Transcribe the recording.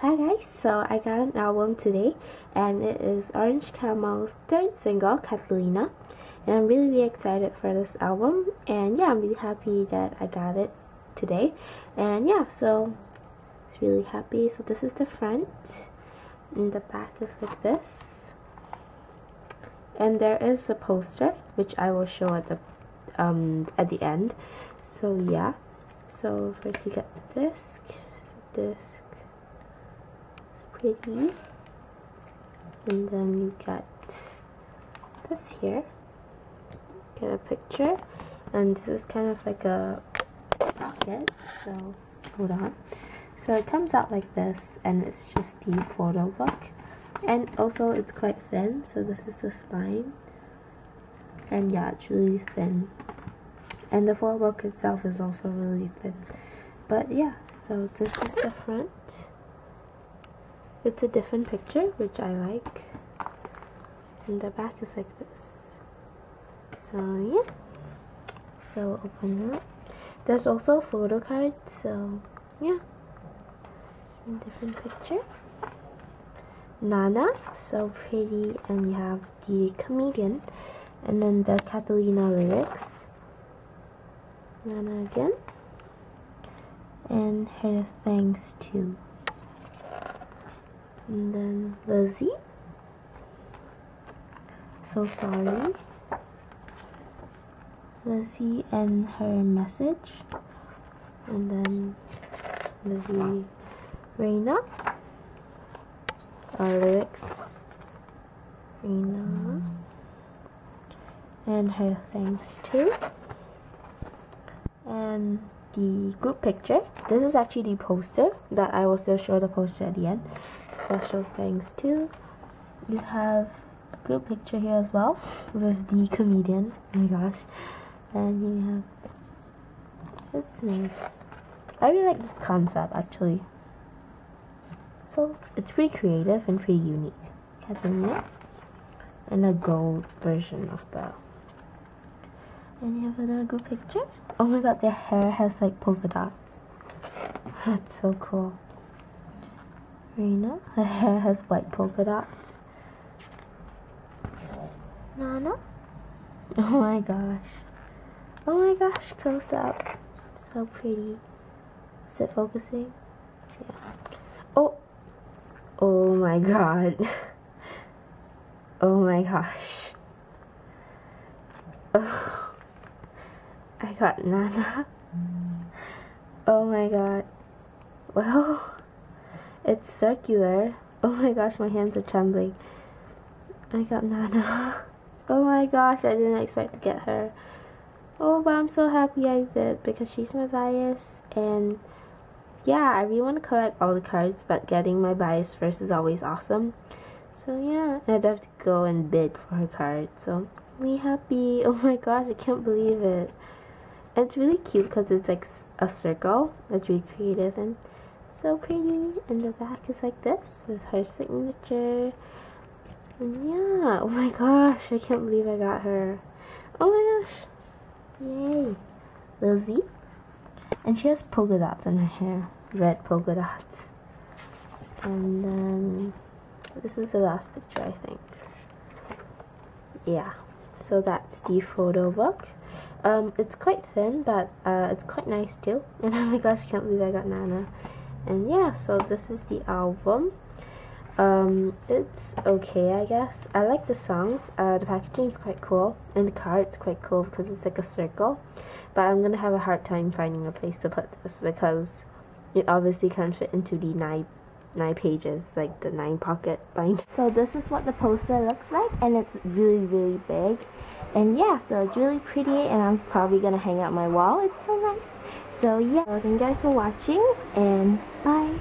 Hi guys, so I got an album today and it is Orange Caramel's third single, Catallena. And I'm really, really excited for this album and yeah, I'm really happy that I got it today. And yeah, so it's really happy. So this is the front and the back is like this. And there is a poster which I will show at the um at the end. So yeah. So first you get the disc. So disc pretty and then you get this here. Get a picture. And this is kind of like a pocket so hold on. So it comes out like this and it's just the photo book. And also it's quite thin so this is the spine. And yeah it's really thin. And the photo book itself is also really thin. But yeah so this is the front it's a different picture which I like. And the back is like this. So yeah. So open up. There's also a photo card so yeah. Some different picture. Nana so pretty. And you have the comedian. And then the Catallena lyrics. Nana again. And her thanks to and then Lizzy so sorry. Lizzy and her message. And then Lizzy Raina. Our lyrics. Raina. And her thanks too. And the group picture. This is actually the poster that I will still show the poster at the end. Special thanks to you have a group picture here as well with the comedian. Oh my gosh. And you have it's nice. I really like this concept actually. So it's pretty creative and pretty unique. Catallena. And a gold version of the and you have another good picture. Oh my god, their hair has like polka dots. That's so cool. Raina, her hair has white polka dots. Nana. Oh my gosh. Oh my gosh, close up. So pretty. Is it focusing? Yeah. Oh. Oh my god. Oh my gosh. Oh. I got Nana. Oh my god. Well, it's circular. Oh my gosh, my hands are trembling. I got Nana. Oh my gosh, I didn't expect to get her. Oh, but I'm so happy I did because she's my bias. And yeah, I really want to collect all the cards, but getting my bias first is always awesome. So yeah, I'd have to go and bid for her card. So, really happy. Oh my gosh, I can't believe it it's really cute because it's like a circle. It's really creative and so pretty. And the back is like this with her signature. And yeah, oh my gosh, I can't believe I got her. Oh my gosh. Yay. Lizzy. And she has polka dots in her hair. Red polka dots. And then this is the last picture, I think. Yeah. So that's the photo book. Um, it's quite thin, but uh, it's quite nice too. And oh my gosh, I can't believe I got Nana. And yeah, so this is the album. Um, it's okay, I guess. I like the songs. Uh, the packaging is quite cool, and the card's quite cool because it's like a circle. But I'm gonna have a hard time finding a place to put this because it obviously can't fit into the nine nine pages, like the nine pocket bind. So this is what the poster looks like, and it's really really big. And yeah so it's really pretty and I'm probably gonna hang out my wall. It's so nice. So yeah. So thank you guys for watching and bye